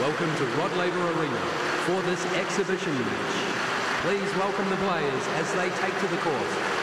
welcome to Rod Laver Arena for this exhibition match. Please welcome the players as they take to the court.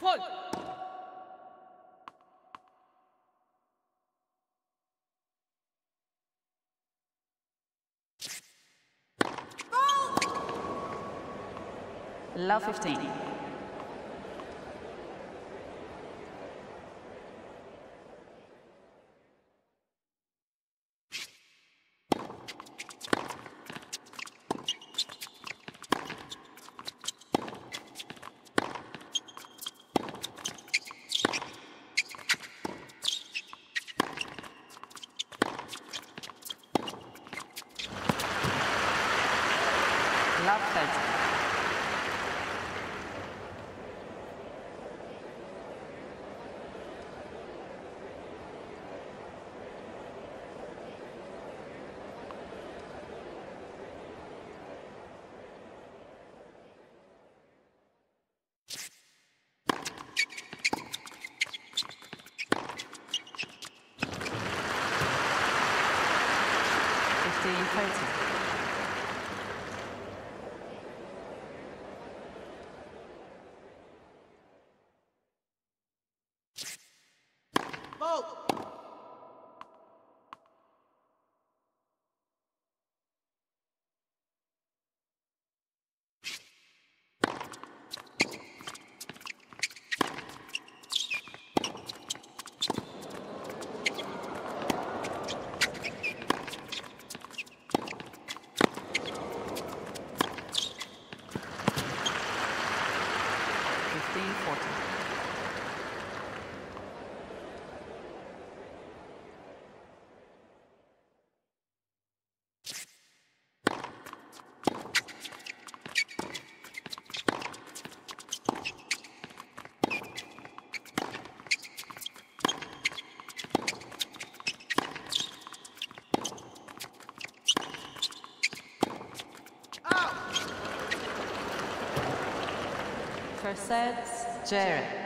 One. Love 15. Love 30. Set, Djere.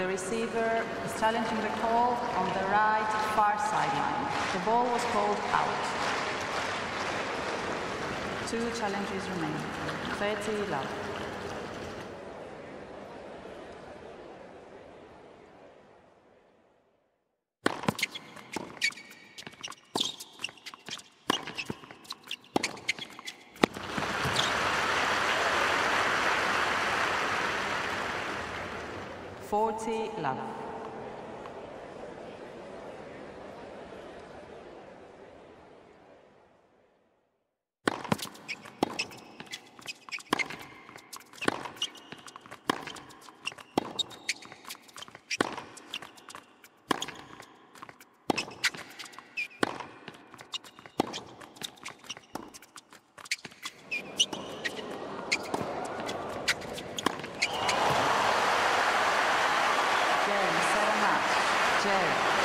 The receiver is challenging the call on the right far sideline. The ball was called out. Two challenges remain. 30 love. 40 love. Djere,